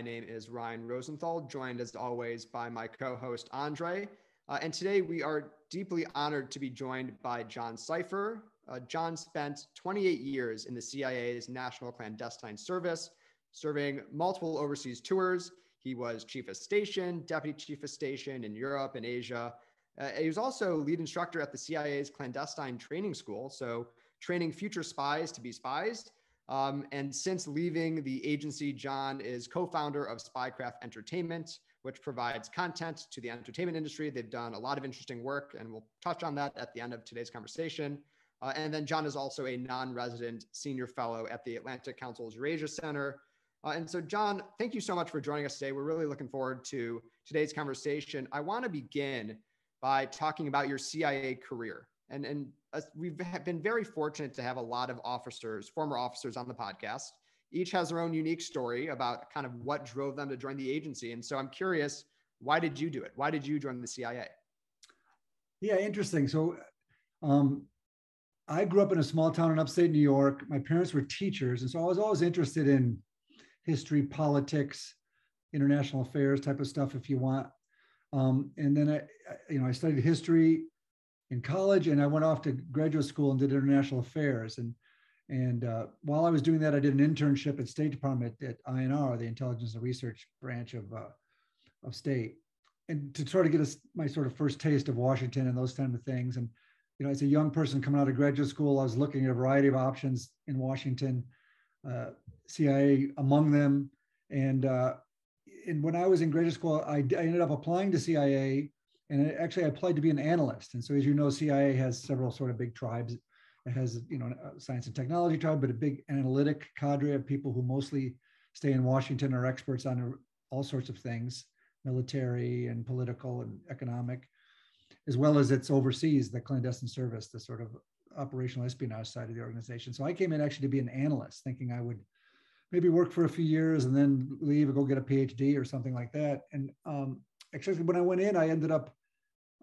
My name is Ryan Rosenthal, joined as always by my co host, A'ndre. Uh, and today we are deeply honored to be joined by John Sipher. Uh, John spent 28 years in the CIA's National Clandestine Service, serving multiple overseas tours. He was chief of station, deputy chief of station in Europe and Asia. Uh, he was also lead instructor at the CIA's clandestine training school, so training future spies to be spies. Um, and since leaving the agency, John is co founder of Spycraft Entertainment, which provides content to the entertainment industry. They've done a lot of interesting work, and we'll touch on that at the end of today's conversation. Uh, and then John is also a non resident senior fellow at the Atlantic Council's Eurasia Center. Uh, and so, John, thank you so much for joining us today. We're really looking forward to today's conversation. I want to begin by talking about your CIA career. And, and uh, we've been very fortunate to have a lot of officers, former officers on the podcast. Each has their own unique story about kind of what drove them to join the agency. And so I'm curious, why did you do it? Why did you join the CIA? Yeah, interesting. So um, I grew up in a small town in upstate New York. My parents were teachers. And so I was always interested in history, politics, international affairs type of stuff, if you want. Um, and then I, you know, I studied history in college, and I went off to graduate school and did international affairs. And and uh, while I was doing that, I did an internship at State Department at INR, the Intelligence and Research Branch of uh, of State, and to try to get us my sort of first taste of Washington and those kind of things. And you know, as a young person coming out of graduate school, I was looking at a variety of options in Washington, uh, CIA among them, and uh, and when I was in graduate school, I, I ended up applying to CIA, and actually I applied to be an analyst. And so, as you know, CIA has several sort of big tribes. It has, you know, a science and technology tribe, but a big analytic cadre of people who mostly stay in Washington are experts on all sorts of things, military and political and economic, as well as its overseas, the clandestine service, the sort of operational espionage side of the organization. So I came in actually to be an analyst, thinking I would maybe work for a few years and then leave and go get a PhD or something like that. And um, actually, when I went in, I ended up,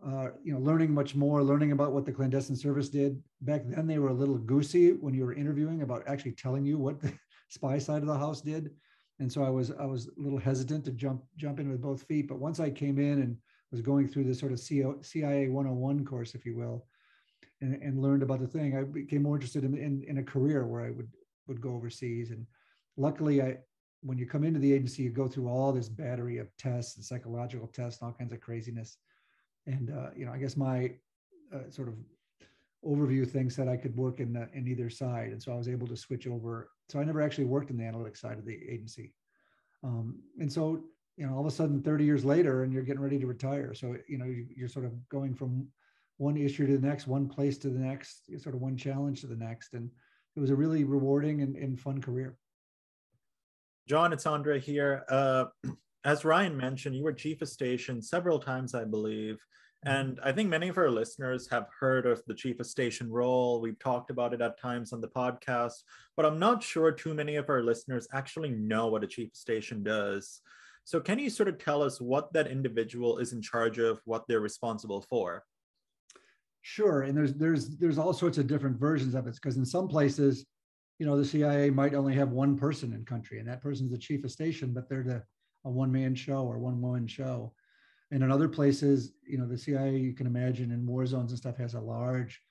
uh, you know, learning much more, learning about what the clandestine service did. Back then, they were a little goosey when you were interviewing about actually telling you what the spy side of the house did. And so I was I was a little hesitant to jump jump in with both feet. But once I came in and was going through this sort of CIA 101 course, if you will, and, and learned about the thing, I became more interested in, in, in a career where I would would go overseas and luckily i when you come into the agency you go through all this battery of tests and psychological tests and all kinds of craziness and uh, you know i guess my uh, sort of overview thing said i could work in the, in either side. And so i was able to switch over. So i never actually worked in the analytics side of the agency. Um, and so you know all of a sudden 30 years later and you're getting ready to retire. So you know you're sort of going from one issue to the next one place to the next sort of one challenge to the next. And it was a really rewarding and, and fun career. John, it's A'ndre here. Uh, as Ryan mentioned, you were chief of station several times, I believe. Mm-hmm. And I think many of our listeners have heard of the chief of station role. We've talked about it at times on the podcast, but I'm not sure too many of our listeners actually know what a chief of station does. So, can you sort of tell us what that individual is in charge of, what they're responsible for? Sure, and there's there's there's all sorts of different versions of it because in some places you know, the CIA might only have one person in country, and that person's the chief of station, but they're the a one man show or one woman show. And in other places, you know, the CIA, you can imagine in war zones and stuff, has a large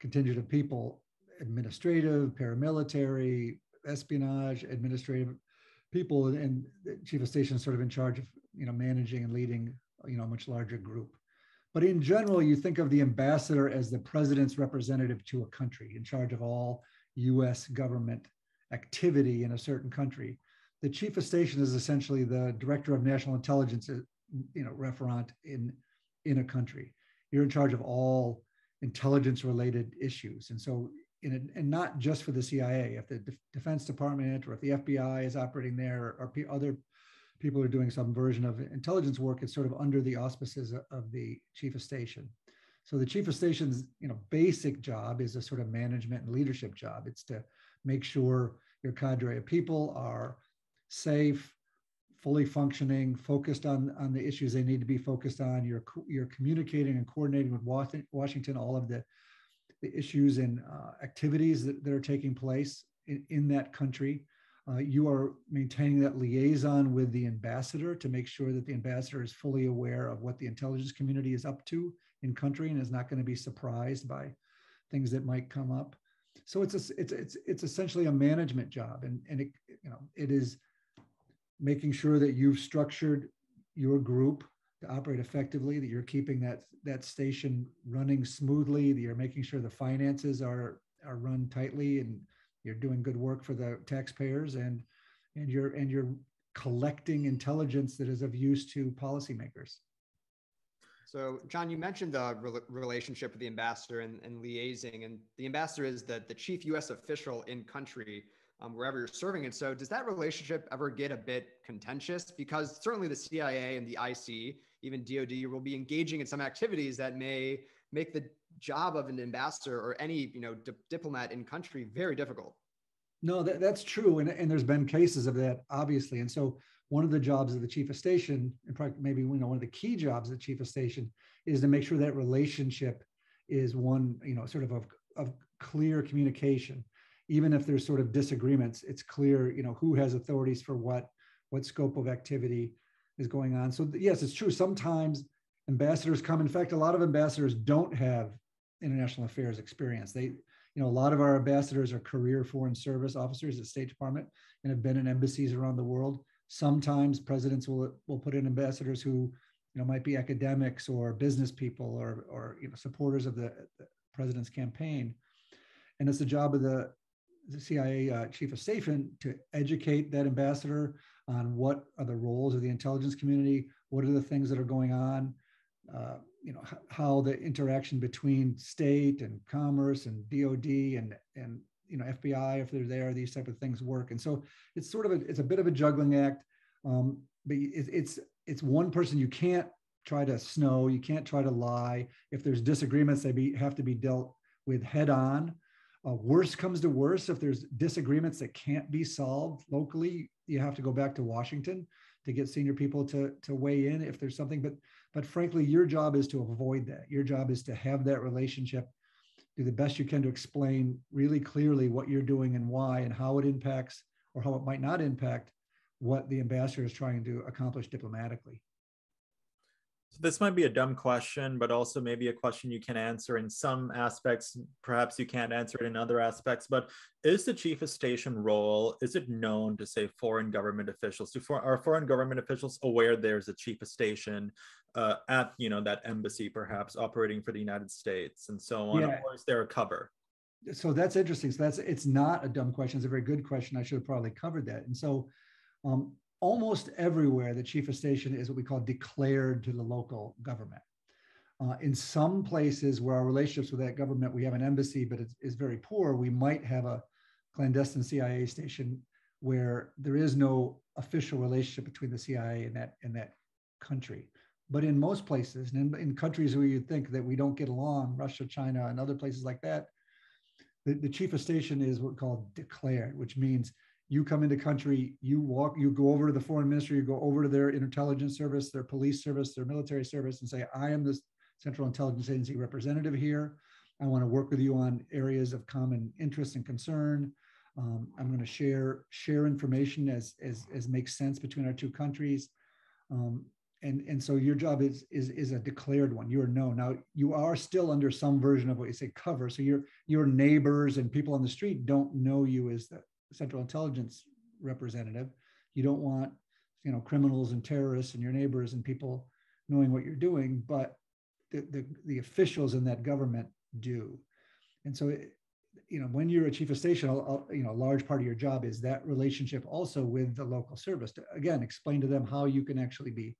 contingent of people, administrative, paramilitary, espionage, administrative people, and chief of station is sort of in charge of, you know, managing and leading, you know, a much larger group. But in general, you think of the ambassador as the president's representative to a country, in charge of all US government activity in a certain country. The chief of station is essentially the director of national intelligence, uh, you know, referent in, in a country. You're in charge of all intelligence related issues. And so, in and not just for the CIA, if the De- Defense Department or if the FBI is operating there or, or other people are doing some version of intelligence work, it's sort of under the auspices of the chief of station. So the chief of station's you know basic job is a sort of management and leadership job. It's to make sure your cadre of people are safe, fully functioning, focused on on the issues they need to be focused on. You're you're communicating and coordinating with Washington all of the the issues and uh, activities that, that are taking place in, in that country. Uh, you are maintaining that liaison with the ambassador to make sure that the ambassador is fully aware of what the intelligence community is up to in country and is not going to be surprised by things that might come up. So it's a, it's it's it's essentially a management job, and and it you know it is making sure that you've structured your group to operate effectively, that you're keeping that that station running smoothly, that you're making sure the finances are are run tightly, and you're doing good work for the taxpayers, and and you're and you're collecting intelligence that is of use to policymakers. So, John, you mentioned the re- relationship with the ambassador and, and, liaising, and the ambassador is the, the chief U.S. official in country um, wherever you're serving. And so, does that relationship ever get a bit contentious? Because certainly the CIA and the IC, even DoD, will be engaging in some activities that may make the job of an ambassador or any you know di- diplomat in country very difficult. No, that, that's true, and, and there's been cases of that, obviously. And so, one of the jobs of the chief of station, and maybe you know one of the key jobs of the chief of station, is to make sure that relationship is one you know sort of of, of clear communication even if there's sort of disagreements, it's clear, you know, who has authorities for what, what scope of activity is going on. So yes, it's true. Sometimes ambassadors come. In fact, a lot of ambassadors don't have international affairs experience. They, you know, a lot of our ambassadors are career foreign service officers at State Department and have been in embassies around the world. Sometimes presidents will will put in ambassadors who, you know, might be academics or business people or or you know supporters of the, the president's campaign. And it's the job of the the CIA uh, chief of station to educate that ambassador on what are the roles of the intelligence community, what are the things that are going on, uh, you know, how the interaction between state and commerce and DOD and and you know FBI if they're there, these type of things work. And so it's sort of a it's a bit of a juggling act, um, but it, it's it's one person you can't try to snow, you can't try to lie. If there's disagreements, they be, have to be dealt with head on uh, worse comes to worse, if there's disagreements that can't be solved locally, you have to go back to Washington to get senior people to, to weigh in if there's something. But but frankly, your job is to avoid that. Your job is to have that relationship, do the best you can to explain really clearly what you're doing and why and how it impacts or how it might not impact what the ambassador is trying to accomplish diplomatically. So this might be a dumb question, but also maybe a question you can answer in some aspects. Perhaps you can't answer it in other aspects. But is the chief of station role is it known to say foreign government officials? Do for, are foreign government officials aware there's a chief of station uh, at you know that embassy, perhaps operating for the United States and so on? Yeah. Or is there a cover? So that's interesting. So that's it's not a dumb question. It's a very good question. I should have probably covered that. And so um, almost everywhere, the chief of station is what we call declared to the local government. Uh, in some places where our relationships with that government, we have an embassy, but it's, very poor, we might have a clandestine CIA station where there is no official relationship between the CIA and that and that country. But in most places, and in, in countries where you think that we don't get along, Russia, China, and other places like that, the, the chief of station is what we call declared, which means you come into country, you walk, you go over to the foreign ministry, you go over to their intelligence service, their police service, their military service, and say, I am the Central Intelligence Agency representative here. I want to work with you on areas of common interest and concern. Um, I'm going to share share information as, as as makes sense between our two countries. Um, and and so your job is is is a declared one. You are known now. You are still under some version of what you say cover. So your your neighbors and people on the street don't know you as the Central Intelligence representative. You don't want, you know, criminals and terrorists and your neighbors and people knowing what you're doing, but the, the, the officials in that government do. And so, it, you know, when you're a chief of station, you know, a large part of your job is that relationship also with the local service to, again, explain to them how you can actually be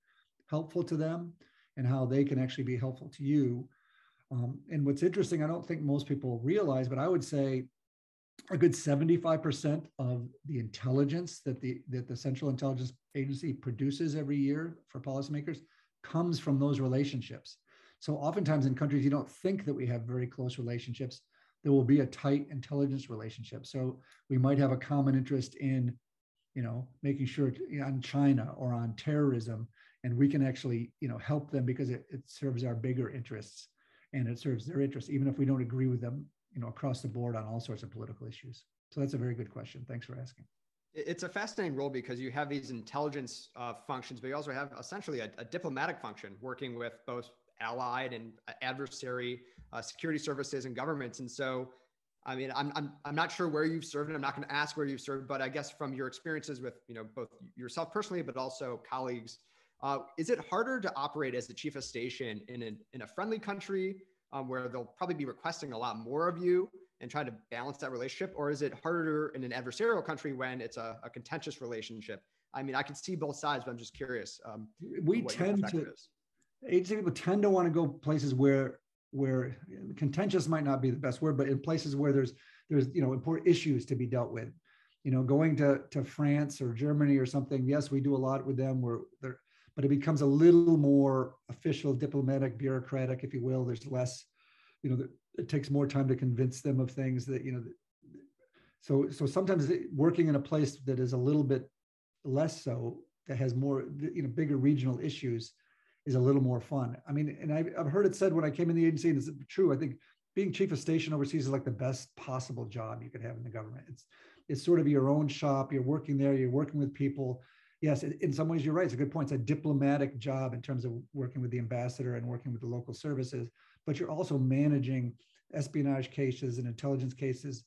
helpful to them and how they can actually be helpful to you. Um, and what's interesting, I don't think most people realize, but I would say a good 75% of the intelligence that the that the Central Intelligence Agency produces every year for policymakers comes from those relationships. So oftentimes in countries you don't think that we have very close relationships, there will be a tight intelligence relationship. So we might have a common interest in, you know, making sure on China or on terrorism, and we can actually, you know, help them because it, it serves our bigger interests and it serves their interests, even if we don't agree with them you know across the board on all sorts of political issues. So that's a very good question. Thanks for asking. It's a fascinating role because you have these intelligence uh, functions, but you also have essentially a, a, diplomatic function working with both allied and adversary uh, security services and governments. And so, I mean, I'm, I'm, I'm not sure where you've served, and I'm not going to ask where you've served, but I guess from your experiences with, you know, both yourself personally, but also colleagues, uh, is it harder to operate as the chief of station in, a in a friendly country um, where they'll probably be requesting a lot more of you and trying to balance that relationship? Or is it harder in an adversarial country when it's a, a contentious relationship? I mean, I can see both sides, but I'm just curious. Um, we tend to, is. agency people tend to want to go places where where contentious might not be the best word, but in places where there's there's you know important issues to be dealt with. You know, going to to France or Germany or something. Yes, we do a lot with them. Where they're but it becomes a little more official, diplomatic, bureaucratic, if you will. There's less, you know, it takes more time to convince them of things that you know. So so sometimes working in a place that is a little bit less so, that has more you know bigger regional issues, is a little more fun. I mean, and I've, I've heard it said when I came in the agency, and it's true. I think being chief of station overseas is like the best possible job you could have in the government. It's it's sort of your own shop. You're working there. You're working with people yes, in some ways you're right. It's a good point. It's a diplomatic job in terms of working with the ambassador and working with the local services, but you're also managing espionage cases and intelligence cases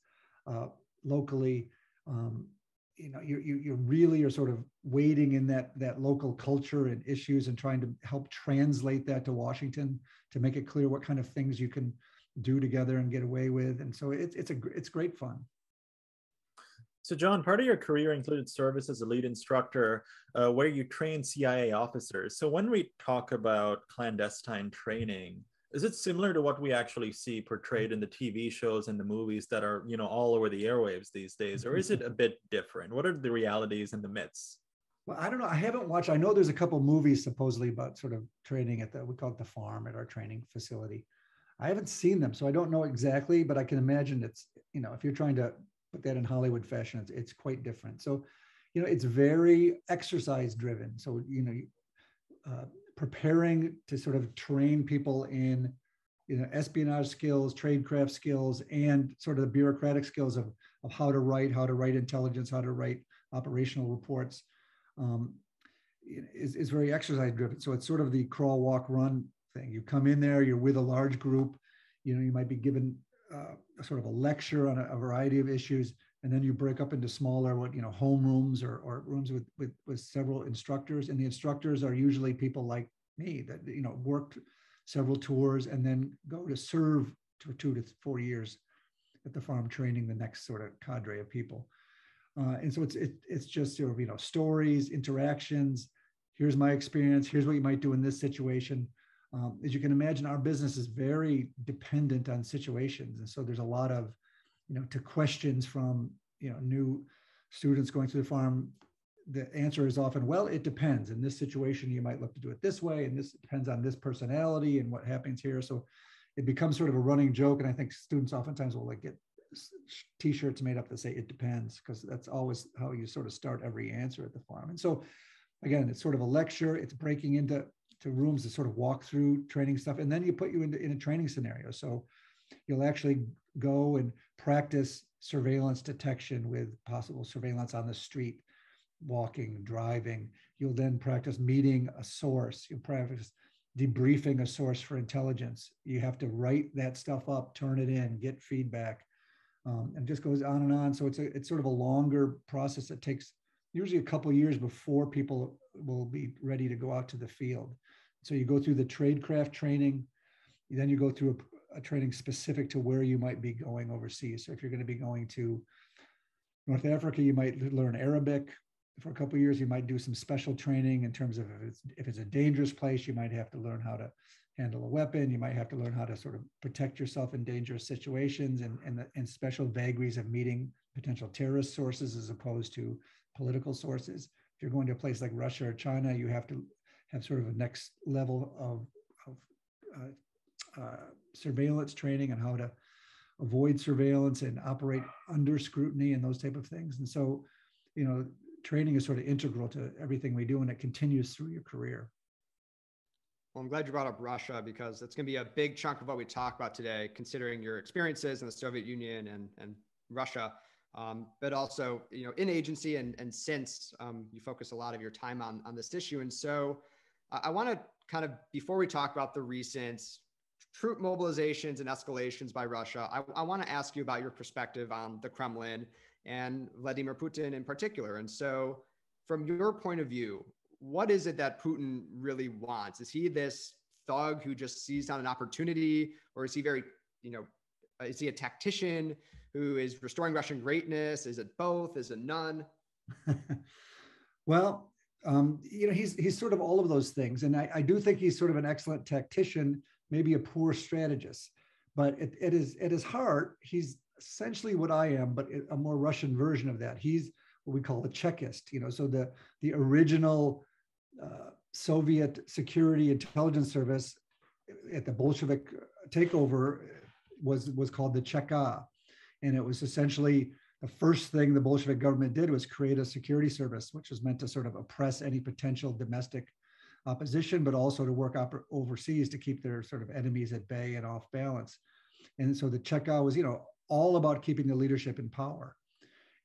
uh, locally. Um, you know, you, you, really are sort of wading in that, that local culture and issues and trying to help translate that to Washington to make it clear what kind of things you can do together and get away with. And so it's, it's a, it's great fun. So, John, part of your career included service as a lead instructor uh, where you train CIA officers. So, when we talk about clandestine training, is it similar to what we actually see portrayed in the TV shows and the movies that are, you know, all over the airwaves these days, or is it a bit different? What are the realities and the myths? Well, I don't know. I haven't watched. I know there's a couple movies supposedly about sort of training at the we call it the farm at our training facility. I haven't seen them, so I don't know exactly, but I can imagine it's you know if you're trying to put that in Hollywood fashion, it's, it's quite different. So, you know, it's very exercise driven. So, you know, uh, preparing to sort of train people in, you know, espionage skills, tradecraft skills, and sort of the bureaucratic skills of, of how to write, how to write intelligence, how to write operational reports, um, is, is very exercise driven. So it's sort of the crawl, walk, run thing. You come in there, you're with a large group, you know, you might be given uh, sort of a lecture on a, a, variety of issues, and then you break up into smaller, what you know, homerooms or, or rooms with, with with several instructors, and the instructors are usually people like me that you know worked several tours and then go to serve for two to four years at the farm, training the next sort of cadre of people. Uh, and so it's it, it's just sort of you know stories, interactions. Here's my experience. Here's what you might do in this situation. Um, as you can imagine, our business is very dependent on situations, and so there's a lot of, you know, to questions from you know new students going through the farm. The answer is often, well, it depends. In this situation, you might look to do it this way, and this depends on this personality and what happens here. So it becomes sort of a running joke, and I think students oftentimes will like get t-shirts made up that say it depends because that's always how you sort of start every answer at the farm. And so again, it's sort of a lecture. It's breaking into to rooms to sort of walk through training stuff, and then you put you into in a training scenario. So you'll actually go and practice surveillance detection with possible surveillance on the street, walking, driving. You'll then practice meeting a source. You'll practice debriefing a source for intelligence. You have to write that stuff up, turn it in, get feedback, um, and just goes on and on. So it's a it's sort of a longer process that takes usually a couple years before people will be ready to go out to the field. So you go through the tradecraft training, then you go through a, a, training specific to where you might be going overseas. So if you're going to be going to North Africa, you might learn Arabic for a couple years. You might do some special training in terms of if it's if it's a dangerous place, you might have to learn how to handle a weapon. You might have to learn how to sort of protect yourself in dangerous situations and and, and special vagaries of meeting potential terrorist sources as opposed to political sources. If you're going to a place like Russia or China, you have to have sort of a next level of, of uh, uh, surveillance training and how to avoid surveillance and operate under scrutiny and those type of things. And so, you know, training is sort of integral to everything we do and it continues through your career. Well, I'm glad you brought up Russia because that's going to be a big chunk of what we talk about today, considering your experiences in the Soviet Union and, and Russia. um, but also you know in agency and and since um, you focus a lot of your time on on this issue. And so I want to kind of before we talk about the recent troop mobilizations and escalations by Russia, I, I want to ask you about your perspective on the Kremlin and Vladimir Putin in particular. And so, from your point of view, what is it that Putin really wants? Is he this thug who just seized on an opportunity, or is he very, you know, is he a tactician who is restoring Russian greatness? Is it both? Is it none? well, um, you know, he's he's sort of all of those things, and I, I, do think he's sort of an excellent tactician, maybe a poor strategist. But at, at his at his heart, he's essentially what I am, but a more Russian version of that. He's what we call a Chekist, you know, so the the original uh, Soviet security intelligence service at the Bolshevik takeover was was called the Cheka, and it was essentially the first thing the Bolshevik government did was create a security service, which was meant to sort of oppress any potential domestic opposition, but also to work op- overseas to keep their sort of enemies at bay and off balance. And so the Cheka was, you know, all about keeping the leadership in power.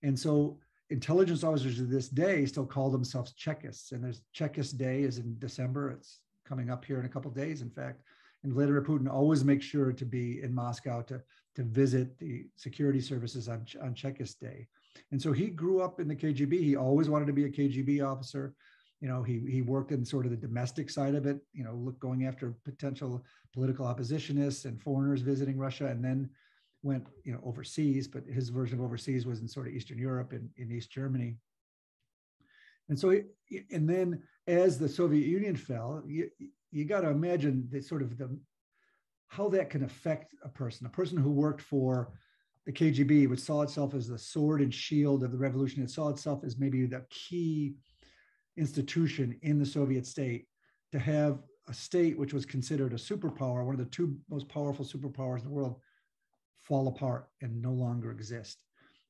And so intelligence officers to this day still call themselves Chekists. And there's Chekist Day is in December. It's coming up here in a couple days, in fact. And Vladimir Putin always makes sure to be in Moscow to, to visit the security services on, on Chekist Day. And so he grew up in the KGB. He always wanted to be a KGB officer. You know, he, he worked in sort of the domestic side of it, you know, look, going after potential political oppositionists and foreigners visiting Russia, and then went, you know, overseas. But his version of overseas was in sort of Eastern Europe and in East Germany. And so, and then as the Soviet Union fell, you, got to imagine the sort of the how that can affect a person. A person who worked for the KGB, which saw itself as the sword and shield of the revolution, it saw itself as maybe the key institution in the Soviet state to have a state which was considered a superpower, one of the two most powerful superpowers in the world, fall apart and no longer exist.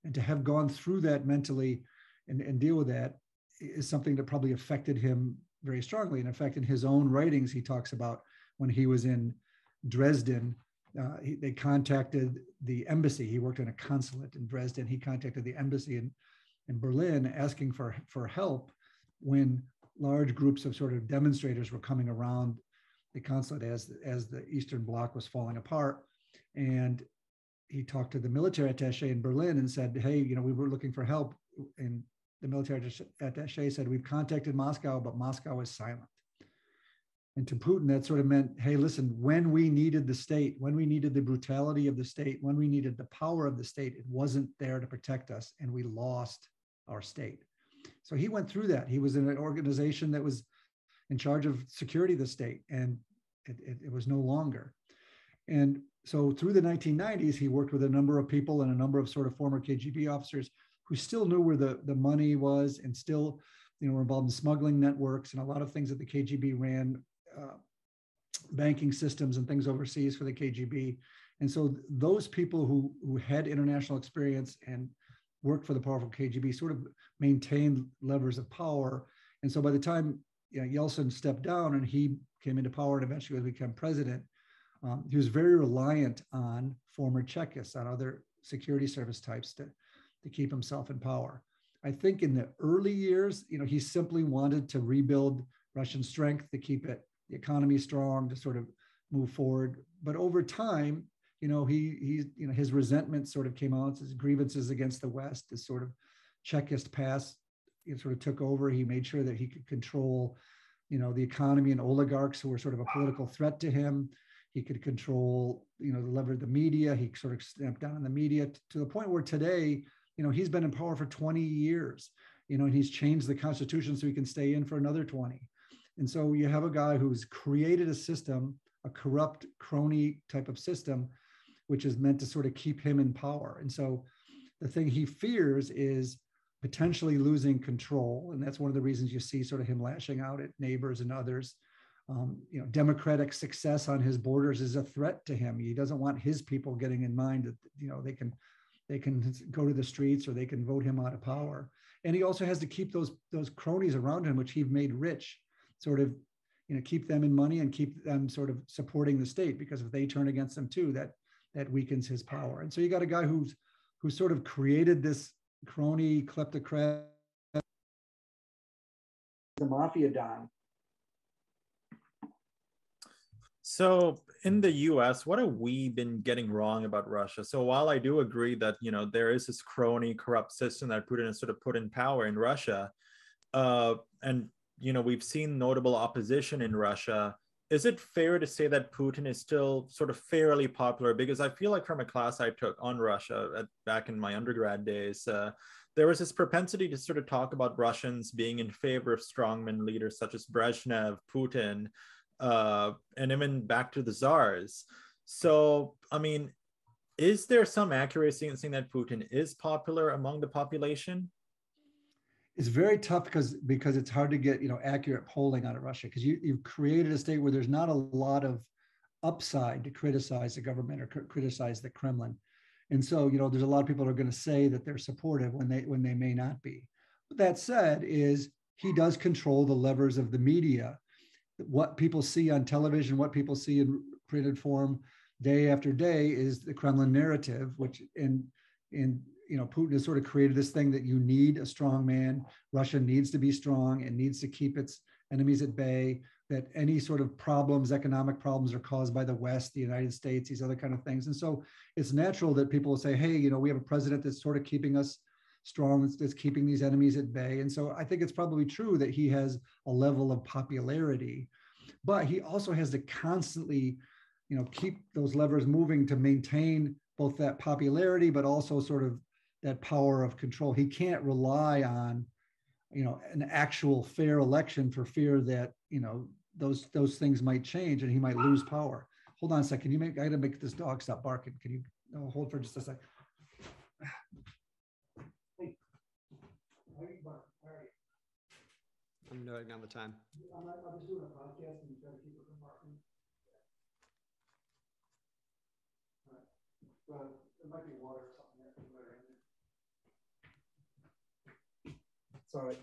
And to have gone through that mentally and, and deal with that is something that probably affected him very strongly. And in fact, in his own writings, he talks about when he was in Dresden, uh, he, they contacted the embassy. He worked in a consulate in Dresden. He contacted the embassy in, in Berlin asking for, for help when large groups of sort of demonstrators were coming around the consulate as, as the Eastern Bloc was falling apart. And he talked to the military attache in Berlin and said, "Hey, you know, we were looking for help." And the military attache said, "We've contacted Moscow, but Moscow is silent." And to Putin, that sort of meant, "Hey, listen, when we needed the state, when we needed the brutality of the state, when we needed the power of the state, it wasn't there to protect us, and we lost our state." So he went through that. He was in an organization that was in charge of security of the state, and it, it, it was no longer. And so through the 1990s, he worked with a number of people and a number of sort of former KGB officers who still knew where the, the money was and still, you know, were involved in smuggling networks and a lot of things that the KGB ran, uh, banking systems and things overseas for the KGB. And so those people who, who had international experience and worked for the powerful KGB sort of maintained levers of power. And so by the time you know, Yeltsin stepped down and he came into power and eventually became president, um, he was very reliant on former Chekists, on other security service types to, to keep himself in power. I think in the early years, you know, he simply wanted to rebuild Russian strength to keep it the economy strong, to sort of move forward. But over time, you know, he he you know his resentment sort of came out, his grievances against the West, his sort of Chekist past, know, sort of took over. He made sure that he could control, you know, the economy and oligarchs who were sort of a political threat to him. He could control, you know, the lever of the media. He sort of stamped down on the media to the point where today, you know, he's been in power for 20 years, you know, and he's changed the Constitution so he can stay in for another 20. And so you have a guy who's created a system, a corrupt crony type of system, which is meant to sort of keep him in power. And so the thing he fears is potentially losing control. And that's one of the reasons you see sort of him lashing out at neighbors and others um, you know, democratic success on his borders is a threat to him. He doesn't want his people getting in mind that you know they can they can go to the streets or they can vote him out of power. And he also has to keep those those cronies around him, which he's made rich, sort of you know keep them in money and keep them sort of supporting the state because if they turn against them too, that that weakens his power. And so you got a guy who's who sort of created this crony kleptocrat, the mafia don. So in the US, what have we been getting wrong about Russia? So while I do agree that you know there is this crony corrupt system that Putin has sort of put in power in Russia, uh, and you know we've seen notable opposition in Russia, is it fair to say that Putin is still sort of fairly popular? Because I feel like from a class I took on Russia at, back in my undergrad days, uh, there was this propensity to sort of talk about Russians being in favor of strongman leaders such as Brezhnev, Putin, uh, and even back to the czars. So, I mean, is there some accuracy in saying that Putin is popular among the population? it's very tough because because it's hard to get you know accurate polling out of Russia because you you've created a state where there's not a lot of upside to criticize the government or cr- criticize the Kremlin, and so you know there's a lot of people that are going to say that they're supportive when they when they may not be. But that said, is he does control the levers of the media, what people see on television, what people see in printed form, day after day is the Kremlin narrative, which in in you know, Putin has sort of created this thing that you need a strong man. Russia needs to be strong and needs to keep its enemies at bay. That any sort of problems, economic problems, are caused by the West, the United States, these other kind of things. And so it's natural that people will say, "Hey, you know, we have a president that's sort of keeping us strong, that's keeping these enemies at bay." And so I think it's probably true that he has a level of popularity, but he also has to constantly, you know, keep those levers moving to maintain both that popularity, but also sort of that power of control. He can't rely on, you know, an actual fair election for fear that you know those those things might change and he might lose power. Hold on a second. Can you make? I got to make this dog stop barking. Can you oh, hold for just a second? I'm noting on the time. I'm, I'm just doing a podcast and try to keep it from barking. All right. Well, there might be water or something there. Sorry.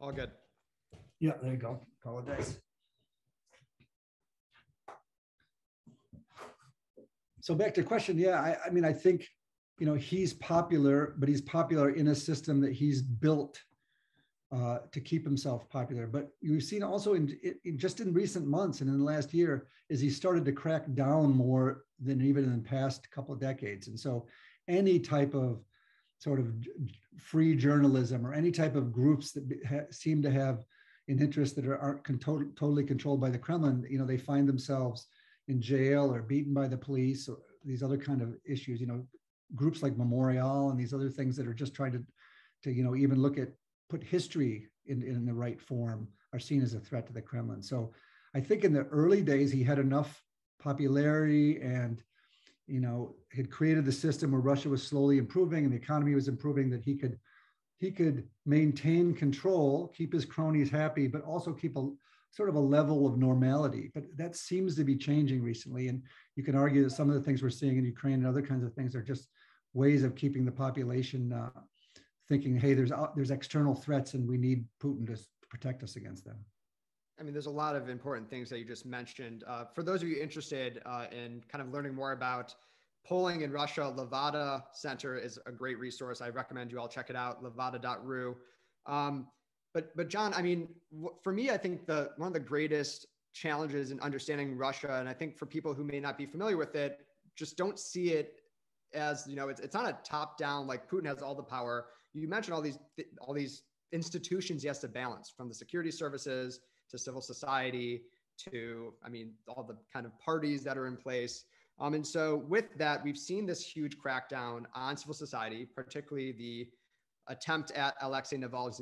All good. Yeah, there you go. Call it dice. So back to question. Yeah, I, I mean, I think, you know, he's popular, but he's popular in a system that he's built uh, to keep himself popular. But you've seen also in, in, just in recent months and in the last year is he started to crack down more than even in the past couple of decades. And so any type of sort of free journalism or any type of groups that ha- seem to have an interest that are, aren't totally controlled by the Kremlin, you know, they find themselves in jail or beaten by the police or these other kind of issues. You know, groups like Memorial and these other things that are just trying to, to you know, even look at put history in, in the right form are seen as a threat to the Kremlin. So I think in the early days he had enough popularity and you know, had created the system where Russia was slowly improving and the economy was improving, that he could he could maintain control, keep his cronies happy, but also keep a sort of a level of normality. But that seems to be changing recently. And you can argue that some of the things we're seeing in Ukraine and other kinds of things are just ways of keeping the population uh, thinking, hey, there's uh, there's external threats and we need Putin to protect us against them. I mean, there's a lot of important things that you just mentioned. Uh, for those of you interested uh, in kind of learning more about polling in Russia, Levada Center is a great resource. I recommend you all check it out, levada.ru. Um, but, but John, I mean, for me, I think the one of the greatest challenges in understanding Russia, and I think for people who may not be familiar with it, just don't see it as you know, it's, it's not a top down like Putin has all the power. You mentioned all these all these institutions he has to balance, from the security services to civil society to, I mean, all the kind of parties that are in place. Um, and so with that, we've seen this huge crackdown on civil society, particularly the attempt at Alexei Navalny's,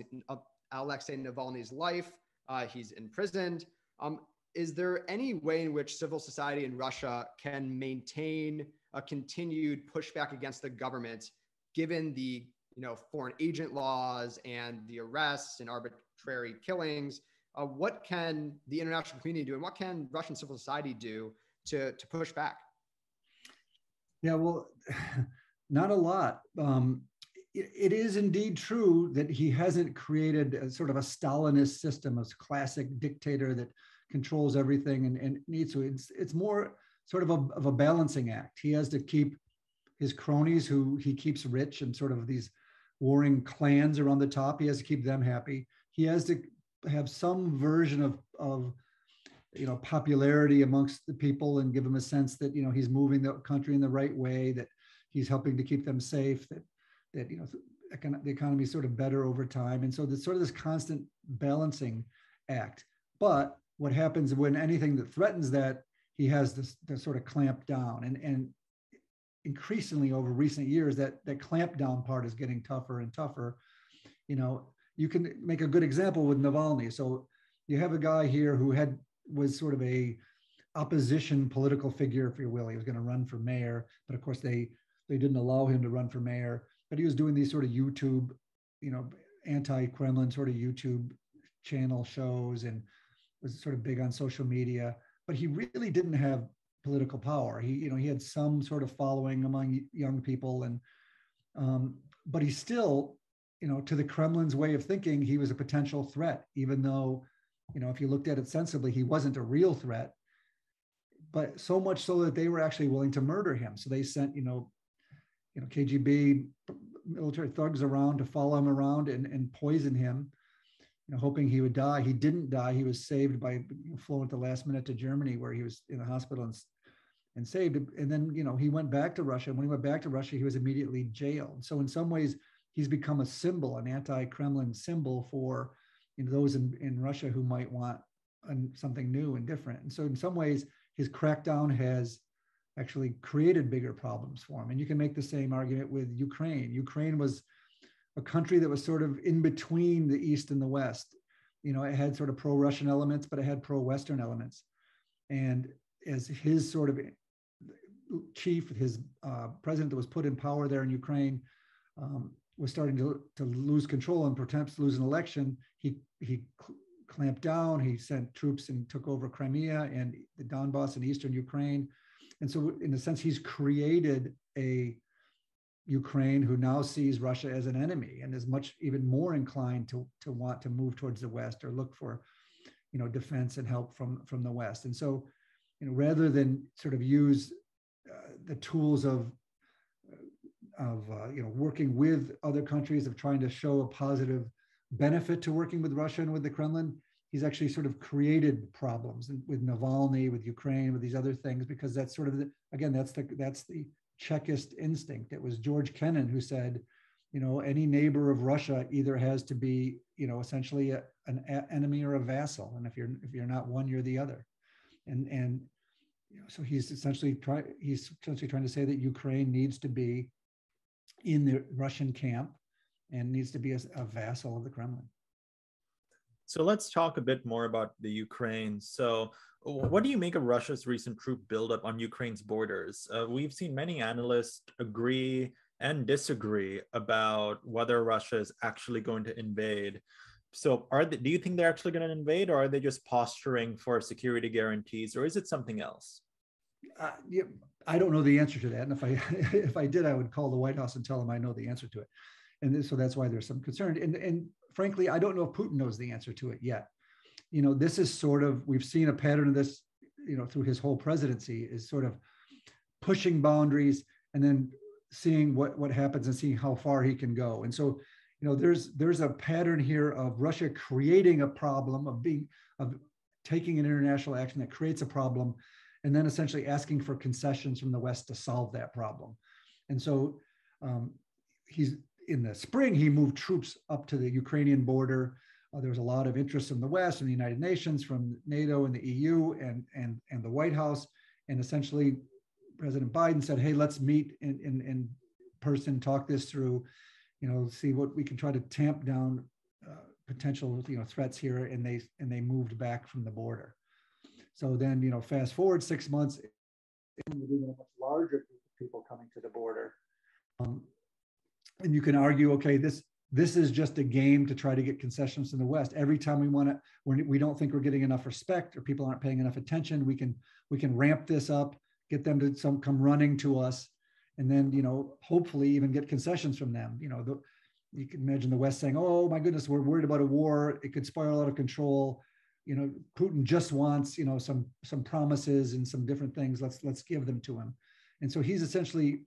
Alexei Navalny's life. Uh, he's imprisoned. Um, is there any way in which civil society in Russia can maintain a continued pushback against the government, given the you know foreign agent laws and the arrests and arbitrary killings uh, what can the international community do and what can Russian civil society do to, to push back? Yeah, well, not a lot. Um, it, it is indeed true that he hasn't created a, sort of a Stalinist system, a classic dictator that controls everything and, and needs to. It's, it's more sort of a, of a balancing act. He has to keep his cronies who he keeps rich and sort of these warring clans around the top. He has to keep them happy. He has to have some version of of you know popularity amongst the people and give them a sense that you know he's moving the country in the right way that he's helping to keep them safe that that you know the economy is sort of better over time and so there's sort of this constant balancing act but what happens when anything that threatens that he has this, this sort of clamp down and and increasingly over recent years that that clamp down part is getting tougher and tougher you know you can make a good example with Navalny so you have a guy here who had was sort of a opposition political figure, if you will. He was going to run for mayor, but of course they they didn't allow him to run for mayor. But he was doing these sort of YouTube, you know, anti-Kremlin sort of YouTube channel shows and was sort of big on social media. But he really didn't have political power. He, you know, he had some sort of following among young people, and um, but he still, you know, to the Kremlin's way of thinking, he was a potential threat, even though you know, if you looked at it sensibly, he wasn't a real threat. But so much so that they were actually willing to murder him. So they sent, you know, you know, KGB military thugs around to follow him around and, and poison him, you know, hoping he would die. He didn't die. He was saved by flown at the last minute to Germany, where he was in the hospital and, and saved. And then, you know, he went back to Russia. And When he went back to Russia, he was immediately jailed. So in some ways, he's become a symbol, an anti-Kremlin symbol for you know, those in, in Russia who might want an, something new and different. And so in some ways, his crackdown has actually created bigger problems for him. And you can make the same argument with Ukraine. Ukraine was a country that was sort of in between the East and the West. You know, it had sort of pro-Russian elements, but it had pro-Western elements. And as his sort of chief, his uh, president that was put in power there in Ukraine, um, was starting to, to lose control and perhaps lose an election, he he clamped down. He sent troops and took over Crimea and the Donbass and eastern Ukraine. And so, in a sense, he's created a Ukraine who now sees Russia as an enemy and is much even more inclined to, to want to move towards the West or look for, you know, defense and help from, from the West. And so, you know, rather than sort of use the tools of of uh, you know working with other countries of trying to show a positive benefit to working with Russia and with the Kremlin. He's actually sort of created problems with Navalny, with Ukraine, with these other things, because that's sort of the, again that's the that's the Chekist instinct. It was George Kennan who said, you know, any neighbor of Russia either has to be, you know, essentially a, an a, enemy or a vassal, and if you're if you're not one, you're the other, and and you know, so he's essentially trying he's essentially trying to say that Ukraine needs to be in the Russian camp and needs to be a, a vassal of the Kremlin. So let's talk a bit more about the Ukraine. So, what do you make of Russia's recent troop buildup on Ukraine's borders? Uh, we've seen many analysts agree and disagree about whether Russia is actually going to invade. So, are they, do you think they're actually going to invade, or are they just posturing for security guarantees, or is it something else? Uh, I don't know the answer to that. And if I if I did, I would call the White House and tell them I know the answer to it. And so that's why there's some concern. And and frankly, I don't know if Putin knows the answer to it yet. You know, this is sort of we've seen a pattern of this, you know, through his whole presidency is sort of pushing boundaries and then seeing what what happens and seeing how far he can go. And so, you know, there's there's a pattern here of Russia creating a problem of being of taking an international action that creates a problem and then essentially asking for concessions from the West to solve that problem. And so um, he's in the spring, he moved troops up to the Ukrainian border. Uh, there was a lot of interest from the West and the United Nations, from NATO and the EU and, and, and the White House. And essentially, President Biden said, hey, let's meet in, in, in person, talk this through, you know, see what we can try to tamp down uh, potential, you know, threats here. And they, and they moved back from the border. So then, you know, fast forward six months, a much larger group of people coming to the border. Um, and you can argue, okay, this this is just a game to try to get concessions in the West. Every time we want to, when we don't think we're getting enough respect or people aren't paying enough attention, we can we can ramp this up, get them to some come running to us, and then you know hopefully even get concessions from them. You know, the, you can imagine the West saying, "Oh my goodness, we're worried about a war. It could spiral out of control you know putin just wants you know some some promises and some different things let's let's give them to him and so he's essentially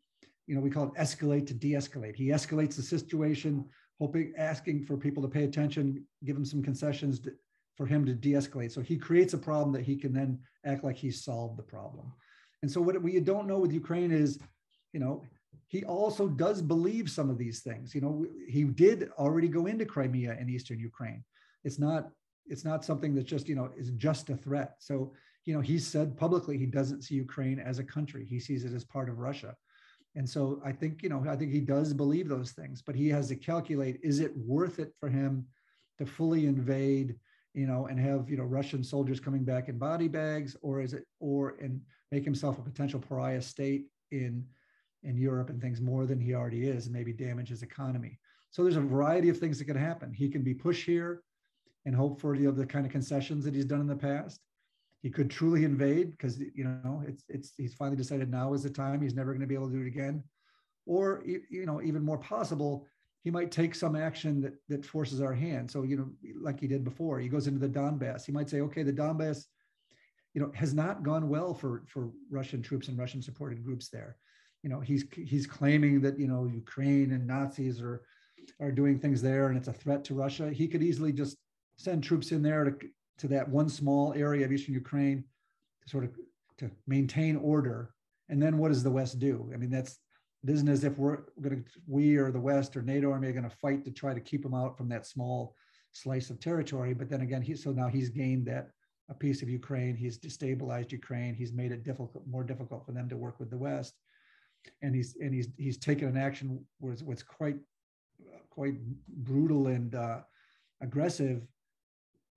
you know, we call it escalate to de-escalate. He escalates the situation, hoping, asking for people to pay attention, give him some concessions to, for him to de-escalate. So he creates a problem that he can then act like he's solved the problem. And so what we don't know with Ukraine is, you know, he also does believe some of these things. You know, he did already go into Crimea and eastern Ukraine. It's not it's not something that just you know is just a threat. So you know, he said publicly he doesn't see Ukraine as a country. He sees it as part of Russia. And so I think, you know, I think he does believe those things, but he has to calculate is it worth it for him to fully invade, you know, and have, you know, Russian soldiers coming back in body bags, or is it, or and make himself a potential pariah state in in Europe and things more than he already is, and maybe damage his economy. So there's a variety of things that can happen. He can be pushed here and hope for you know, the kind of concessions that he's done in the past. He could truly invade because you know it's it's he's finally decided now is the time. He's never going to be able to do it again. Or you know even more possible he might take some action that that forces our hand. So you know like he did before he goes into the donbass. He might say okay the donbass you know has not gone well for for russian troops and russian supported groups there. You know he's he's claiming that you know ukraine and nazis are are doing things there and it's a threat to russia. He could easily just send troops in there to to that one small area of eastern Ukraine to sort of to maintain order. And then what does the West do? I mean, that's it isn't as if we're going to we or the West or NATO army are going to fight to try to keep him out from that small slice of territory. But then again, he so now he's gained that a piece of Ukraine. He's destabilized Ukraine. He's made it difficult, more difficult for them to work with the West. And he's and he's he's taken an action was what's quite quite brutal and uh, aggressive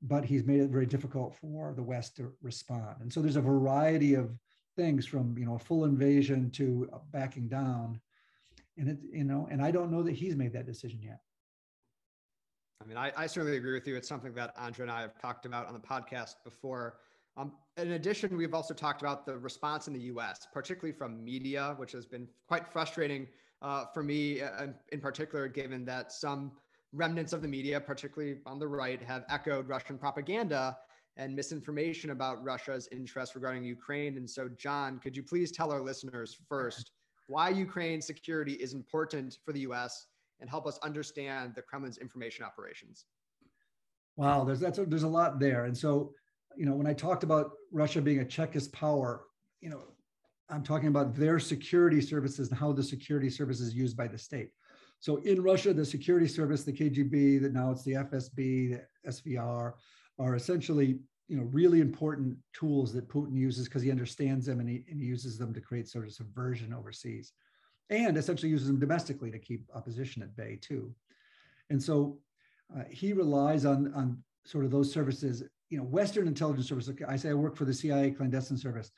but he's made it very difficult for the West to respond. And so there's a variety of things from you know a full invasion to backing down, and it you know, and I don't know that he's made that decision yet. I mean, I, I certainly agree with you. It's something that A'ndre and I have talked about on the podcast before. Um, in addition, we've also talked about the response in the U.S., particularly from media, which has been quite frustrating uh, for me, uh, in particular, given that some remnants of the media, particularly on the right, have echoed Russian propaganda and misinformation about Russia's interests regarding Ukraine. And so, John, could you please tell our listeners first why Ukraine security is important for the US and help us understand the Kremlin's information operations? Wow, there's that's a, there's a lot there. And so, you know, when I talked about Russia being a Chekist power, you know, I'm talking about their security services and how the security services used by the state. So in Russia, the security service, the KGB, that now it's the FSB, the SVR, are essentially you know really important tools that Putin uses because he understands them and he, and he uses them to create sort of subversion overseas, and essentially uses them domestically to keep opposition at bay too. And so uh, he relies on on sort of those services. You know, Western intelligence services. I say I work for the CIA clandestine service.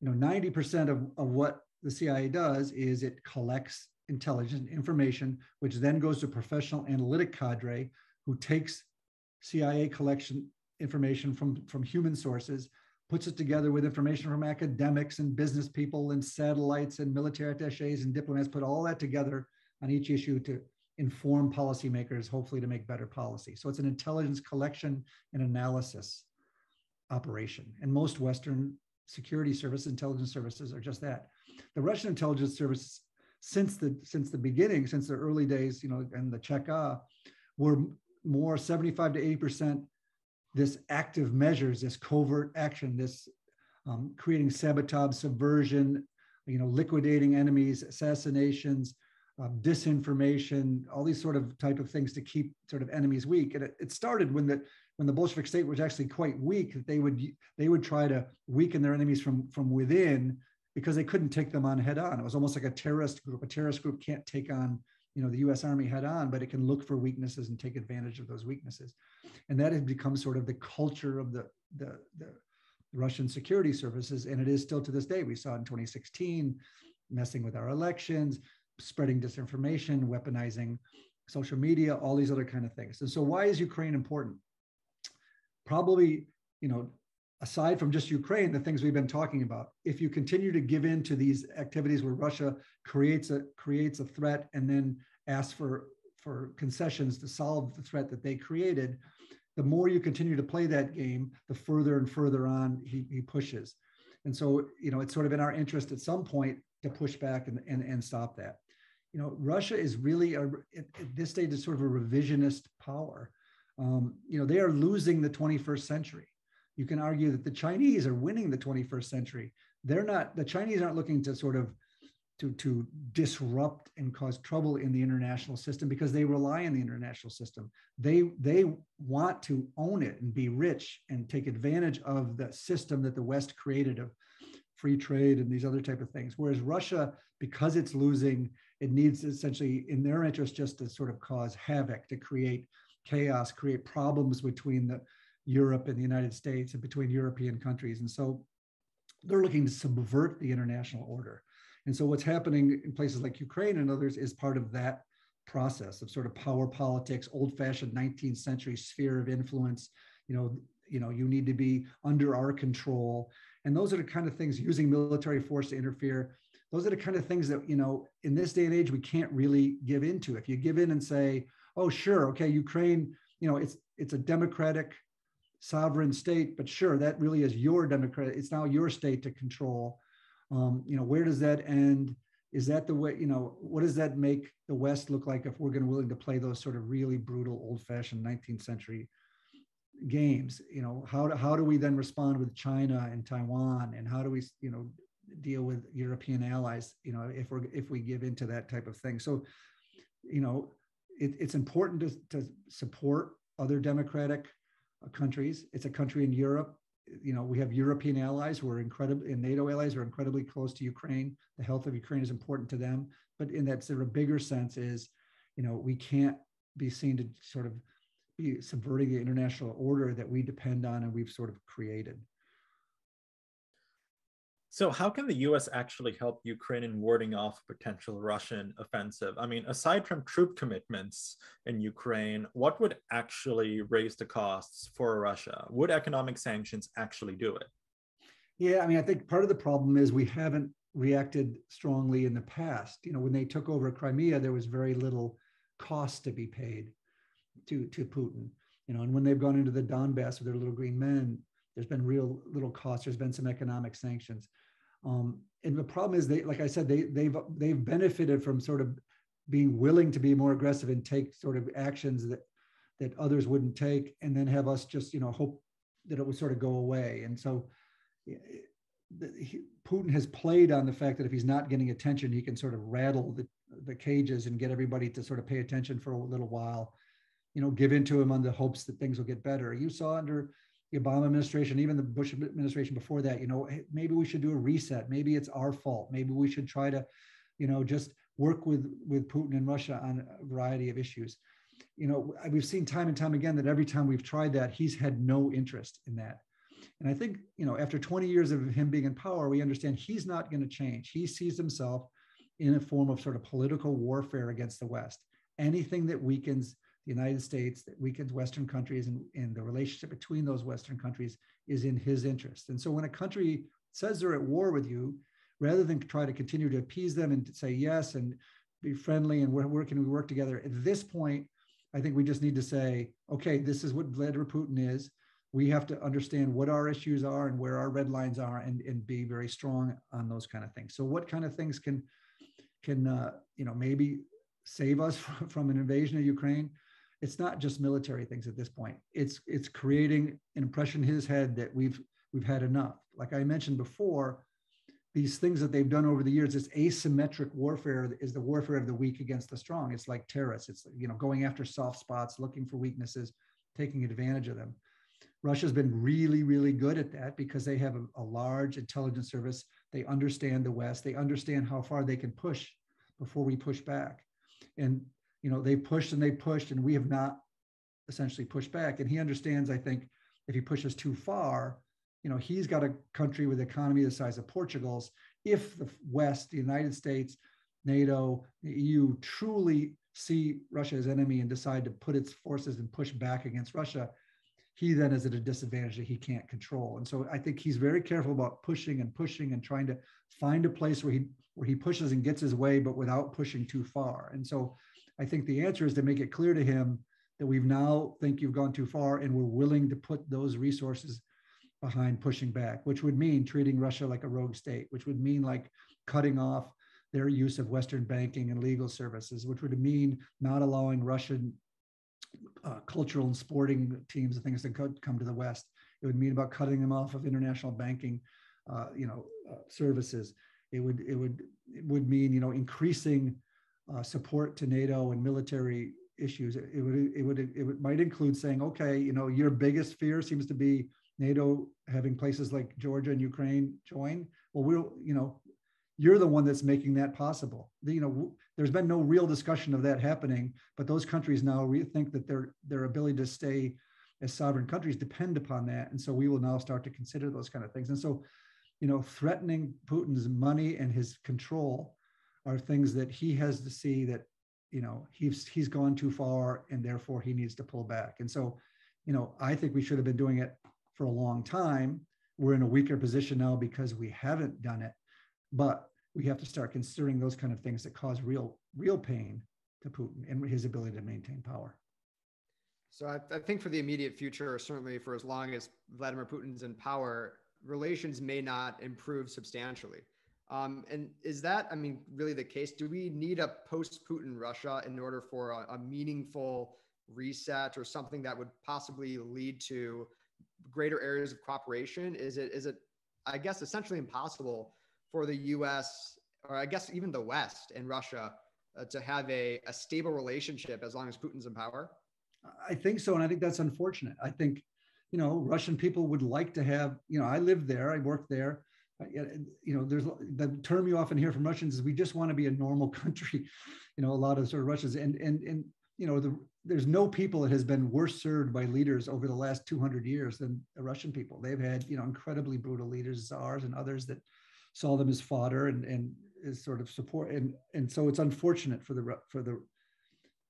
You know, 90% of, of what the CIA does is it collects intelligence information, which then goes to professional analytic cadre who takes CIA collection information from, from human sources, puts it together with information from academics and business people and satellites and military attaches and diplomats, put all that together on each issue to inform policymakers, hopefully to make better policy. So it's an intelligence collection and analysis operation. And most Western security services, intelligence services are just that. The Russian intelligence service since the since the beginning, since the early days, you know, and the Cheka, were more 75 to 80 percent this active measures, this covert action, this um, creating sabotage, subversion, you know, liquidating enemies, assassinations, um, disinformation, all these sort of type of things to keep sort of enemies weak. And it, it started when the when the Bolshevik state was actually quite weak. That They would they would try to weaken their enemies from from within because they couldn't take them on head on. It was almost like a terrorist group. A terrorist group can't take on, you know, the U.S. Army head on, but it can look for weaknesses and take advantage of those weaknesses. And that has become sort of the culture of the the, the Russian security services, and it is still to this day. We saw in 2016, messing with our elections, spreading disinformation, weaponizing social media, all these other kind of things. And so, why is Ukraine important? Probably, you know, aside from just Ukraine, the things we've been talking about, if you continue to give in to these activities where Russia creates a creates a threat and then asks for for concessions to solve the threat that they created, the more you continue to play that game, the further and further on he, he pushes. And so, you know, it's sort of in our interest at some point to push back and, and, and stop that. You know, Russia is really, a, at, at this stage, is sort of a revisionist power. Um, you know, they are losing the 21st century. You can argue that the Chinese are winning the 21st century. They're not, the Chinese aren't looking to sort of to, to disrupt and cause trouble in the international system because they rely on the international system. They, they want to own it and be rich and take advantage of the system that the West created of free trade and these other type of things. Whereas Russia, because it's losing, it needs essentially in their interest just to sort of cause havoc, to create chaos, create problems between the Europe and the United States and between European countries. And so they're looking to subvert the international order. And so what's happening in places like Ukraine and others is part of that process of sort of power politics, old-fashioned 19th century sphere of influence. You know, you know, you need to be under our control. And those are the kind of things using military force to interfere. Those are the kind of things that, you know, in this day and age, we can't really give into. If you give in and say, oh, sure, okay, Ukraine, you know, it's it's a democratic sovereign state, but sure, that really is your democrat. It's now your state to control um, you know, where does that end? Is that the way, you know, what does that make the West look like if we're going to willing to play those sort of really brutal, old fashioned 19th century games? You know, how, do, how do we then respond with China and Taiwan? And how do we, you know, deal with European allies, you know, if we're, if we give into that type of thing. So, you know, it, it's important to, to support other democratic Uh, countries. It's a country in Europe you know, we have European allies who are incredibly, and NATO allies are incredibly close to Ukraine. The health of Ukraine is important to them. But in that sort of bigger sense is, you know, we can't be seen to sort of be subverting the international order that we depend on and we've sort of created. So, how can the US actually help Ukraine in warding off potential Russian offensive? I mean, aside from troop commitments in Ukraine, what would actually raise the costs for Russia? Would economic sanctions actually do it? Yeah, I mean, I think part of the problem is we haven't reacted strongly in the past. You know, when they took over Crimea, there was very little cost to be paid to, to Putin. You know, and when they've gone into the Donbass with their little green men, there's been real little cost. There's been some economic sanctions. Um, and the problem is they, like I said, they they've they've benefited from sort of being willing to be more aggressive and take sort of actions that that others wouldn't take, and then have us just you know hope that it would sort of go away. And so he, Putin has played on the fact that if he's not getting attention, he can sort of rattle the, the cages and get everybody to sort of pay attention for a little while, you know, give into him on the hopes that things will get better. You saw under the Obama administration, even the Bush administration before that, you know, maybe we should do a reset. Maybe it's our fault. Maybe we should try to, you know, just work with with Putin and Russia on a variety of issues. You know, we've seen time and time again that every time we've tried that, he's had no interest in that. And I think, you know, after 20 years of him being in power, we understand he's not going to change. He sees himself in a form of sort of political warfare against the West. Anything that weakens the United States that weakens Western countries and, and the relationship between those Western countries is in his interest. And so when a country says they're at war with you, rather than try to continue to appease them and say yes and be friendly and where, where can we work together, at this point, I think we just need to say, okay, this is what Vladimir Putin is. We have to understand what our issues are and where our red lines are and, and be very strong on those kind of things. So what kind of things can, can uh, you know, maybe save us from an invasion of Ukraine? It's not just military things at this point. It's it's creating an impression in his head that we've we've had enough. Like I mentioned before, these things that they've done over the years, this asymmetric warfare is the warfare of the weak against the strong. It's like terrorists. It's you know going after soft spots, looking for weaknesses, taking advantage of them. Russia's been really, really good at that because they have a, a large intelligence service. They understand the West. They understand how far they can push before we push back. And you know, they pushed and they pushed, and we have not essentially pushed back. And he understands, I think, if he pushes too far, you know, he's got a country with economy the size of Portugal's. If the West, the United States, NATO, the EU truly see Russia as enemy and decide to put its forces and push back against Russia, he then is at a disadvantage that he can't control. And so I think he's very careful about pushing and pushing and trying to find a place where he where he pushes and gets his way, but without pushing too far. And so I think the answer is to make it clear to him that we've now think you've gone too far and we're willing to put those resources behind pushing back, which would mean treating Russia like a rogue state, which would mean like cutting off their use of Western banking and legal services, which would mean not allowing Russian uh, cultural and sporting teams and things to come to the West. It would mean about cutting them off of international banking, uh, you know, uh, services. It would it would it would mean you know increasing uh, support to NATO and military issues. It, it would it would it would, might include saying, okay, you know, your biggest fear seems to be NATO having places like Georgia and Ukraine join. Well, we'll you know you're the one that's making that possible. The, you know, there's been no real discussion of that happening, but those countries now think that their their ability to stay as sovereign countries depend upon that, and so we will now start to consider those kind of things. And so, you know, threatening Putin's money and his control are things that he has to see that you know he's he's gone too far, and therefore he needs to pull back. And so, you know, I think we should have been doing it for a long time. We're in a weaker position now because we haven't done it but we have to start considering those kind of things that cause real real pain to Putin and his ability to maintain power. So I, I, think for the immediate future, certainly for as long as Vladimir Putin's in power, relations may not improve substantially. Um, and is that, I mean, really the case? Do we need a post-Putin Russia in order for a, a meaningful reset or something that would possibly lead to greater areas of cooperation? Is it, is it, I guess, essentially impossible for the U.S. or I guess even the West and Russia uh, to have a, a stable relationship as long as Putin's in power? I think so, and I think that's unfortunate. I think you know Russian people would like to have. You know, I lived there, I worked there. Uh, you know, there's the term you often hear from Russians is we just want to be a normal country. You know, a lot of sort of Russians and and and you know the there's no people that has been worse served by leaders over the last 200 years than the Russian people. They've had you know incredibly brutal leaders, czars and others that saw them as fodder and and as sort of support and and so it's unfortunate for the for the,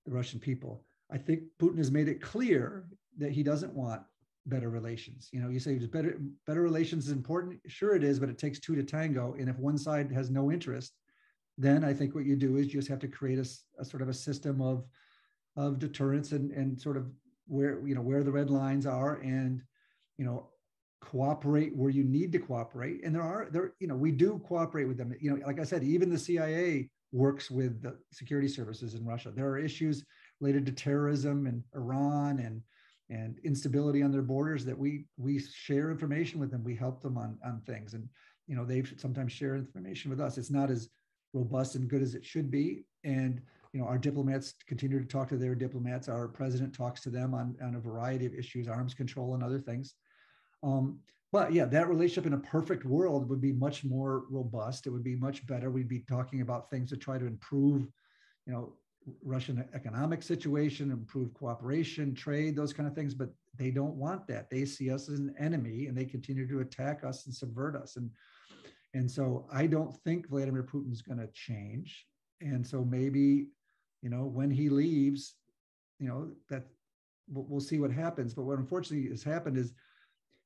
the Russian people. I think Putin has made it clear that he doesn't want better relations. You know, you say better better relations is important. Sure, it is, but it takes two to tango. And if one side has no interest, then I think what you do is you just have to create a, a sort of a system of of deterrence and and sort of where you know where the red lines are and you know cooperate where you need to cooperate and there are there you know we do cooperate with them you know like i said even the cia works with the security services in russia there are issues related to terrorism and iran and and instability on their borders that we we share information with them. We help them on on things. And you know they sometimes share information with us. It's not as robust and good as it should be. And you know our diplomats continue to talk to their diplomats. Our president talks to them on on a variety of issues arms control and other things. Um, but yeah, that relationship in a perfect world would be much more robust. It would be much better. We'd be talking about things to try to improve, you know, Russian economic situation, improve cooperation, trade, those kind of things. But they don't want that. They see us as an enemy, and they continue to attack us and subvert us. And and so I don't think Vladimir Putin's going to change. And so maybe, you know, when he leaves, you know, that we'll, we'll see what happens. But what unfortunately has happened is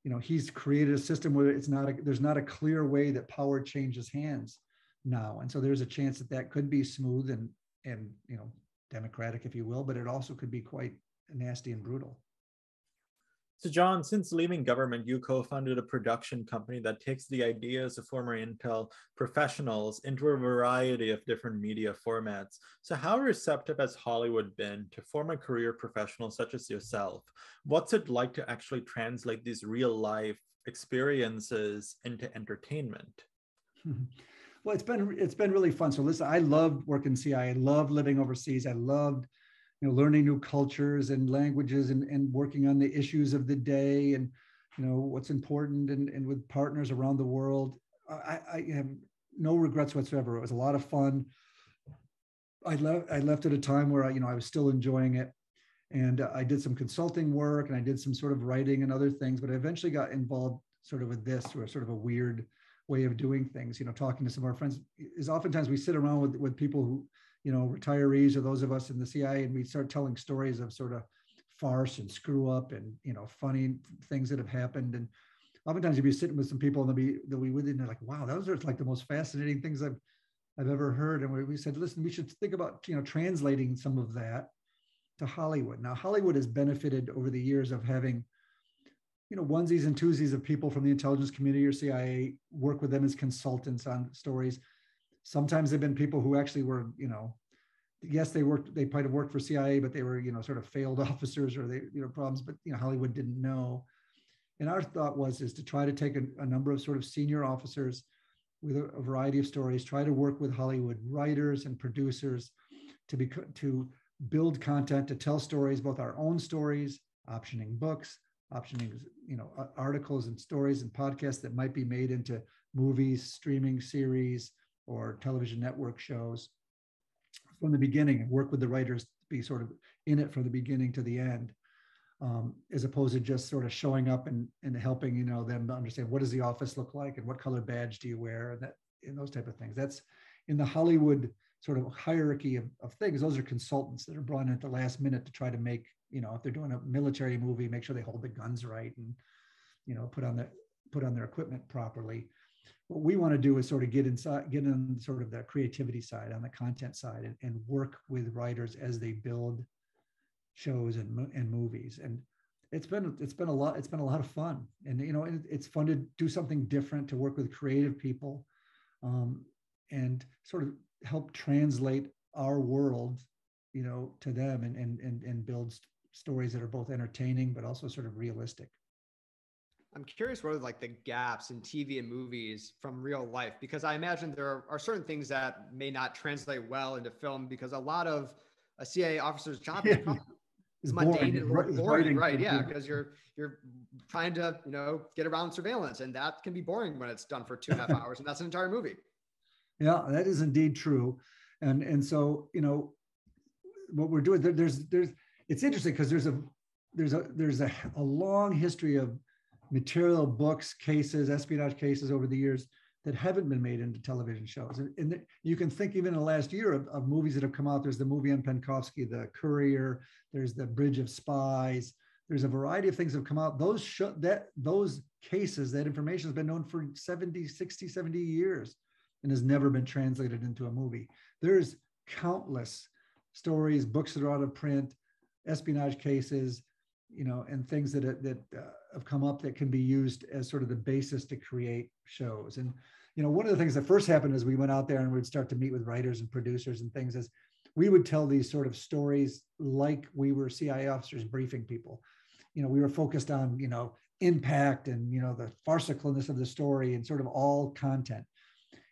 you know he's created a system where it's not a, there's not a clear way that power changes hands now and so there's a chance that that could be smooth and and you know democratic if you will but it also could be quite nasty and brutal so, John, since leaving government, you co founded a production company that takes the ideas of former Intel professionals into a variety of different media formats. So, how receptive has Hollywood been to former career professionals such as yourself? What's it like to actually translate these real life experiences into entertainment? Well, it's been it's been really fun. So listen, I loved working CIA. I loved living overseas. I loved you know learning new cultures and languages and, and working on the issues of the day and you know what's important and, and with partners around the world I, I have no regrets whatsoever it was a lot of fun i left i left at a time where i you know i was still enjoying it and i did some consulting work and i did some sort of writing and other things but i eventually got involved sort of with this or sort of a weird way of doing things you know talking to some of our friends is oftentimes we sit around with with people who you know, retirees or those of us in the CIA, and we start telling stories of sort of farce and screw up and you know funny things that have happened. And oftentimes you'll be sitting with some people and they'll be they'll be with you and they're like, wow, those are like the most fascinating things I've I've ever heard. And we, we said, listen, we should think about you know translating some of that to Hollywood. Now Hollywood has benefited over the years of having you know onesies and twosies of people from the intelligence community or CIA work with them as consultants on stories Sometimes they've been people who actually were, you know, yes, they worked, they might have worked for CIA, but they were, you know, sort of failed officers or they, you know, problems, but, you know, Hollywood didn't know. And our thought was, is to try to take a, a number of sort of senior officers with a, a, variety of stories, try to work with Hollywood writers and producers to be, to build content, to tell stories, both our own stories, optioning books, optioning, you know, articles and stories and podcasts that might be made into movies, streaming series, or television network shows from the beginning work with the writers to be sort of in it from the beginning to the end um, as opposed to just sort of showing up and, and helping you know them understand what does the office look like and what color badge do you wear and that and those type of things. That's in the hollywood sort of hierarchy of, of things. Those are consultants that are brought in at the last minute to try to make you know if they're doing a military movie make sure they hold the guns right and you know put on the put on their equipment properly. What we want to do is sort of get inside get in sort of the creativity side on the content side and, and work with writers as they build shows and, and movies. And it's been it's been a lot it's been a lot of fun. And you know it's fun to do something different to work with creative people um, and sort of help translate our world you know to them and and and, and build stories that are both entertaining but also sort of realistic I'm curious what are like the gaps in TV and movies from real life because I imagine there are, certain things that may not translate well into film because a lot of a CIA officer's job yeah. is mundane and boring, boring right? Yeah, because you're you're trying to you know get around surveillance and that can be boring when it's done for two and a half hours and that's an entire movie. Yeah, that is indeed true, and and so you know what we're doing there, there's there's it's interesting because there's a there's a there's a, a long history of material, books, cases, espionage cases over the years that haven't been made into television shows. And, and you can think even in the last year of, of, movies that have come out. There's the movie on Penkovsky, The Courier. There's the Bridge of Spies. There's a variety of things that have come out. Those sh- that those cases, that information has been known for 70, 60, 70 years and has never been translated into a movie. There's countless stories, books that are out of print, espionage cases, you know, and things that that uh, have come up that can be used as sort of the basis to create shows. And you know, one of the things that first happened is we went out there and we'd start to meet with writers and producers and things. Is we would tell these sort of stories like we were CIA officers briefing people. You know, we were focused on you know impact and you know the farcicalness of the story and sort of all content.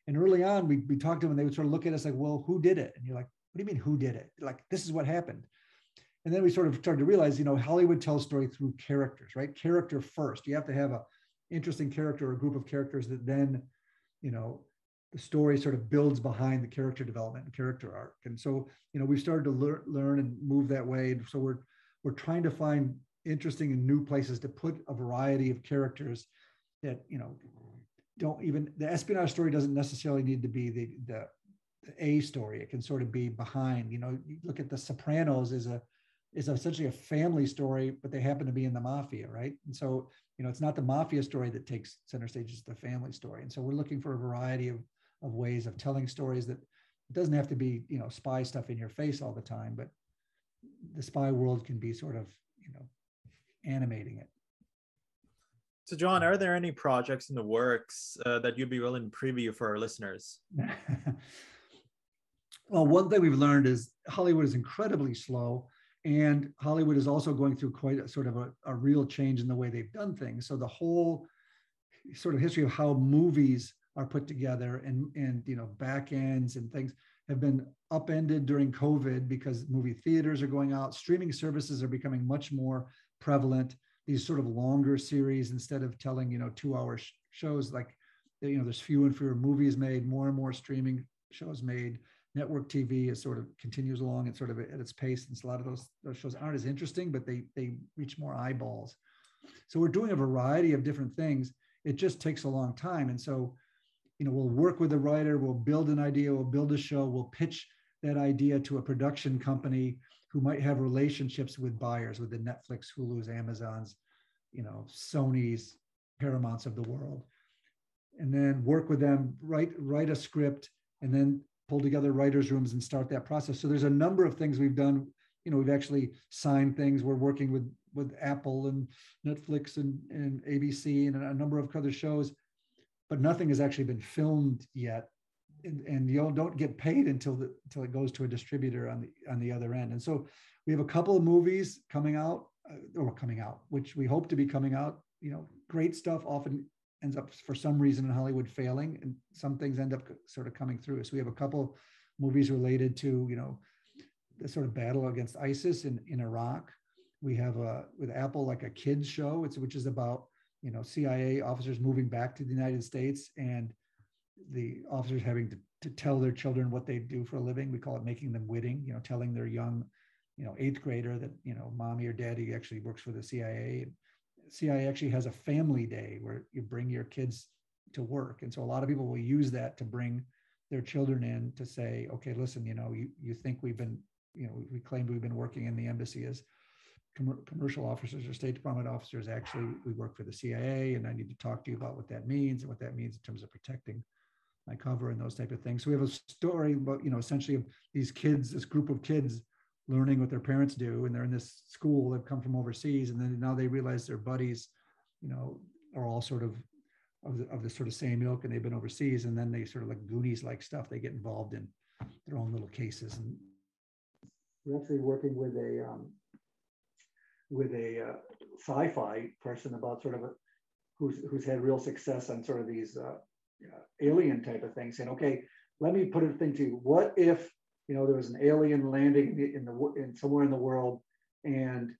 And early on, we we talked to them and they would sort of look at us like, well, who did it? And you're like, what do you mean who did it? Like this is what happened and then we sort of started to realize, you know, Hollywood tells story through characters, right? Character first. You have to have a interesting character or a group of characters that then, you know, the story sort of builds behind the character development and character arc. And so, you know, we've started to lear- learn and move that way. And so we're we're trying to find interesting and new places to put a variety of characters that you know don't even the espionage story doesn't necessarily need to be the the, the A story. It can sort of be behind. You know, you look at the Sopranos as a is essentially a family story, but they happen to be in the mafia, right? And so, you know, it's not the mafia story that takes center stage, it's the family story. And so we're looking for a variety of, of ways of telling stories that it doesn't have to be, you know, spy stuff in your face all the time, but the spy world can be sort of, you know, animating it. So, John, are there any projects in the works uh, that you'd be willing to preview for our listeners? well, one thing we've learned is Hollywood is incredibly slow and Hollywood is also going through quite a sort of a, a real change in the way they've done things. So the whole sort of history of how movies are put together and and you know back ends and things have been upended during COVID because movie theaters are going out. Streaming services are becoming much more prevalent. These sort of longer series instead of telling you know two hour sh- shows like you know there's fewer and fewer movies made, more and more streaming shows made network TV is sort of continues along at sort of at its pace. And so a lot of those, those shows aren't as interesting, but they they reach more eyeballs. So we're doing a variety of different things. It just takes a long time. And so, you know, we'll work with the writer, we'll build an idea, we'll build a show, we'll pitch that idea to a production company who might have relationships with buyers, with the Netflix, Hulu's, Amazon's, you know, Sony's, Paramounts of the world. And then work with them, write, write a script, and then pull together writers' rooms and start that process. So there's a number of things we've done. You know, we've actually signed things. We're working with with Apple and Netflix and, and ABC and a number of other shows, but nothing has actually been filmed yet. and, and you don't get paid until the until it goes to a distributor on the on the other end. And so we have a couple of movies coming out uh, or coming out, which we hope to be coming out. You know, great stuff often ends up for some reason in Hollywood failing, and some things end up sort of coming through. So we have a couple movies related to you know the sort of battle against ISIS in in Iraq. We have a with Apple like a kids show, it's which is about you know CIA officers moving back to the United States and the officers having to, to tell their children what they do for a living. We call it making them witting, you know, telling their young, you know, eighth grader that, you know, mommy or daddy actually works for the CIA. CIA actually has a family day where you bring your kids to work. And so a lot of people will use that to bring their children in to say, okay, listen, you know, you, you think we've been, you know, we claimed we've been working in the embassy as com- commercial officers or State Department officers. Actually, we work for the CIA, and I need to talk to you about what that means and what that means in terms of protecting my cover and those type of things. So we have a story about, you know, essentially of these kids, this group of kids learning what their parents do, and they're in this school they've come from overseas, and then now they realize their buddies, you know, are all sort of of the, of the sort of same ilk, and they've been overseas, and then they sort of like Goonies like stuff. They get involved in their own little cases, and we're actually working with a um, with a uh, sci-fi person about sort of a, who's who's had real success on sort of these uh, uh, alien type of things saying, okay, let me put a thing to you. What if you know there was an alien landing in the in somewhere in the world, and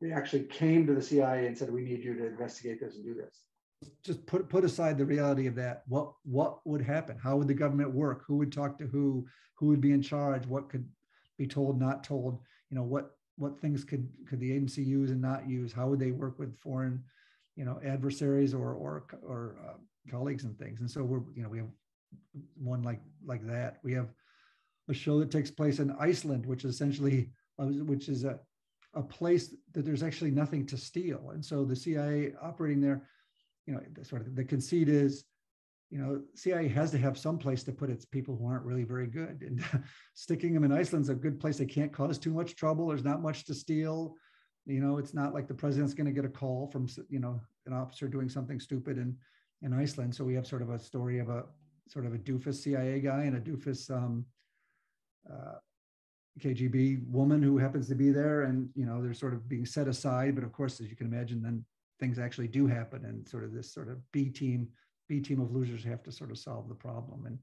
they actually came to the CIA and said, we need you to investigate this and do this. Just put put aside the reality of that. What what would happen? How would the government work? Who would talk to who? Who would be in charge? What could be told, not told? You know what what things could could the agency use and not use? How would they work with foreign, you know, adversaries or or or uh, colleagues and things. And so we're, you know, we have one like like that. We have a show that takes place in Iceland, which is essentially, uh, which is a a place that there's actually nothing to steal. And so the CIA operating there, you know, sort of the conceit is, you know, CIA has to have some place to put its people who aren't really very good. And sticking them in Iceland's a good place. They can't cause too much trouble. There's not much to steal. You know, it's not like the president's going to get a call from, you know, an officer doing something stupid and in Iceland. So we have sort of a story of a sort of a doofus CIA guy and a doofus um, uh, KGB woman who happens to be there, and you know they're sort of being set aside. But of course, as you can imagine, then things actually do happen, and sort of this sort of B team, B team of losers have to sort of solve the problem. And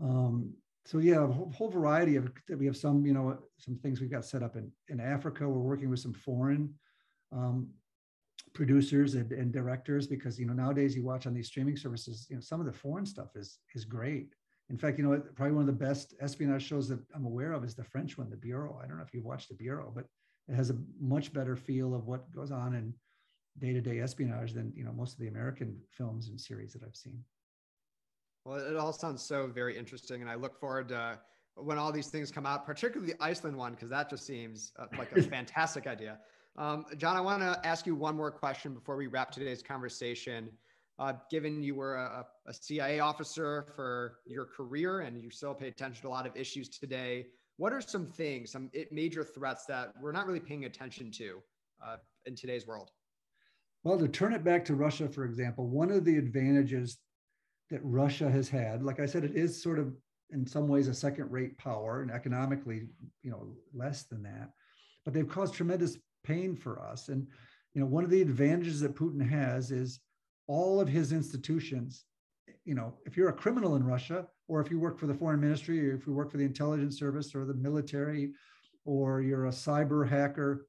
um, so yeah, a whole, whole variety of. We have some, you know, some things we've got set up in in Africa. We're working with some foreign um, producers and, and directors because you know nowadays you watch on these streaming services you know some of the foreign stuff is is great in fact you know probably one of the best espionage shows that i'm aware of is the french one the bureau. I don't know if you've watched the bureau but it has a much better feel of what goes on in day-to-day espionage than you know most of the american films and series that i've seen. Well it all sounds so very interesting and i look forward to when all these things come out particularly the iceland one because that just seems uh, like a fantastic idea. Um, John, I want to ask you one more question before we wrap today's conversation. Uh, given you were a, a, CIA officer for your career and you still pay attention to a lot of issues today, what are some things, some major threats that we're not really paying attention to uh, in today's world? Well, to turn it back to Russia, for example, one of the advantages that Russia has had, like I said, it is sort of in some ways a second-rate power and economically, you know, less than that, but they've caused tremendous pain for us. And you know, one of the advantages that Putin has is all of his institutions. You know, if you're a criminal in Russia, or if you work for the foreign ministry, or if you work for the intelligence service or the military, or you're a cyber hacker,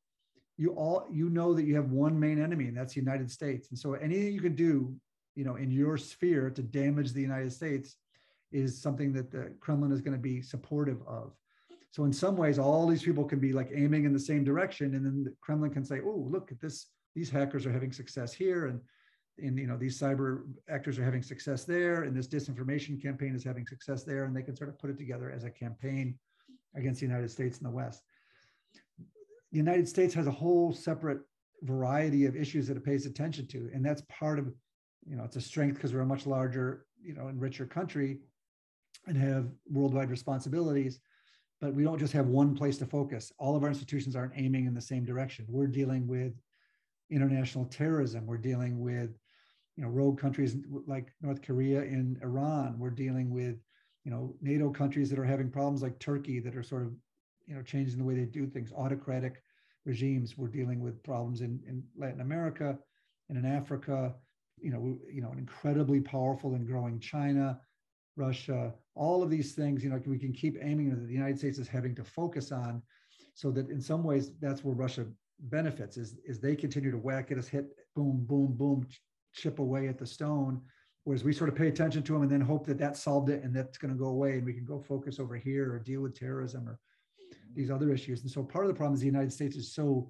you all you know that you have one main enemy, and that's the United States. And so anything you can do, you know, in your sphere to damage the United States is something that the Kremlin is going to be supportive of. So in some ways, all these people can be like aiming in the same direction, and then the Kremlin can say, "Oh, look at this! These hackers are having success here, and and you know these cyber actors are having success there, and this disinformation campaign is having success there, and they can sort of put it together as a campaign against the United States and the West. The United States has a whole separate variety of issues that it pays attention to, and that's part of you know it's a strength because we're a much larger you know and richer country and have worldwide responsibilities but we don't just have one place to focus. All of our institutions aren't aiming in the same direction. We're dealing with international terrorism. We're dealing with you know rogue countries like North Korea and Iran. We're dealing with you know NATO countries that are having problems like Turkey that are sort of you know changing the way they do things. Autocratic regimes. We're dealing with problems in, in Latin America and in Africa. You know, you know, an incredibly powerful and growing China, Russia, all of these things. You know, we can keep aiming that the United States is having to focus on, so that in some ways that's where Russia benefits is is they continue to whack at us, hit boom, boom, boom, chip away at the stone. Whereas we sort of pay attention to them and then hope that that solved it and that's going to go away and we can go focus over here or deal with terrorism or these other issues. And so part of the problem is the United States is so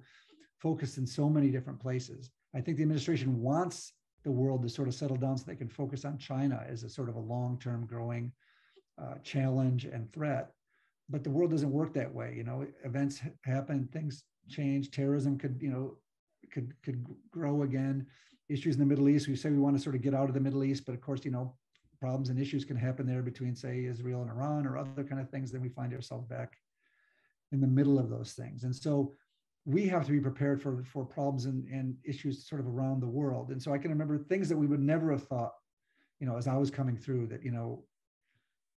focused in so many different places. I think the administration wants the world to sort of settle down so they can focus on China as a sort of a long-term growing uh, challenge and threat. But the world doesn't work that way. You know, events happen, things change. Terrorism could, you know, could could grow again. Issues in the Middle East. We say we want to sort of get out of the Middle East, but of course, you know, problems and issues can happen there between, say, Israel and Iran or other kind of things. Then we find ourselves back in the middle of those things. And so we have to be prepared for, for problems and, and issues sort of around the world. And so I can remember things that we would never have thought, you know, as I was coming through that, you know,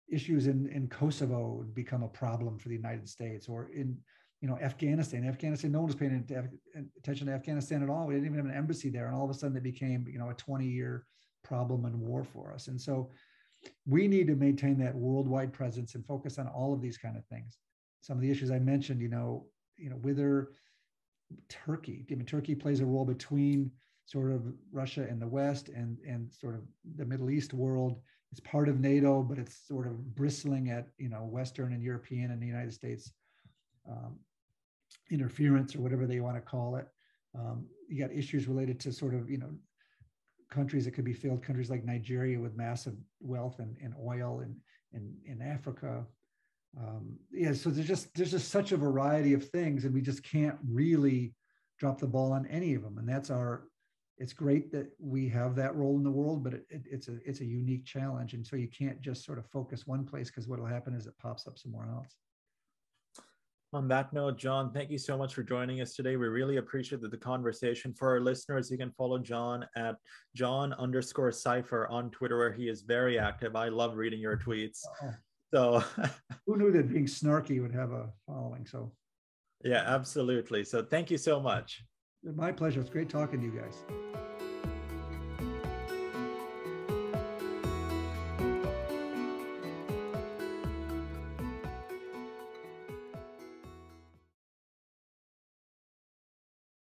issues in, in Kosovo would become a problem for the United States or in, you know, Afghanistan. Afghanistan, no one was paying attention to Afghanistan at all. We didn't even have an embassy there. And all of a sudden it became, you know, a 20 year problem and war for us. And so we need to maintain that worldwide presence and focus on all of these kind of things some of the issues I mentioned, you know, you know, whether Turkey, I mean, Turkey plays a role between sort of Russia and the West and and sort of the Middle East world. It's part of NATO, but it's sort of bristling at you know Western and European and the United States um, interference or whatever they want to call it. Um, you got issues related to sort of you know countries that could be failed countries like Nigeria with massive wealth and, and oil and in, Africa, um, yeah so there's just there's just such a variety of things and we just can't really drop the ball on any of them. And that's our it's great that we have that role in the world but it, it, it's a it's a unique challenge. And so you can't just sort of focus one place because what will happen is it pops up somewhere else on that note, John, thank you so much for joining us today. We really appreciate the conversation. For our listeners, you can follow John at John underscore Sipher on Twitter, where he is very active. I love reading your tweets. Oh. oh. So who knew that being snarky would have a following? So yeah, absolutely. So thank you so much. My pleasure. It's great talking to you guys.